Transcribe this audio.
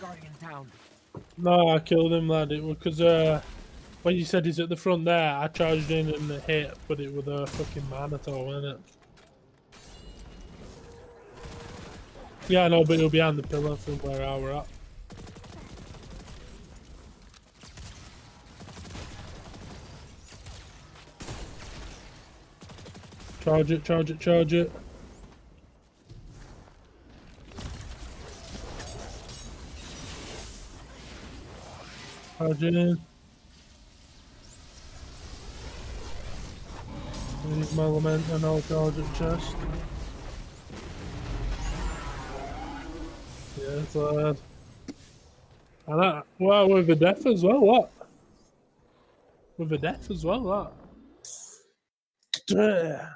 Guardian down. no, I killed him, lad. It was because uh, when you said he's at the front there, I charged in and hit, but it was a fucking Minotaur, wasn't it? Yeah, I know, but he'll be behind the pillar from where I were at. Charge it, charge it, charge it. It in. Use my lament and I'll chest. Yes, lad. Uh, and that, well, with the death as well, what? With the death as well, that. Damn.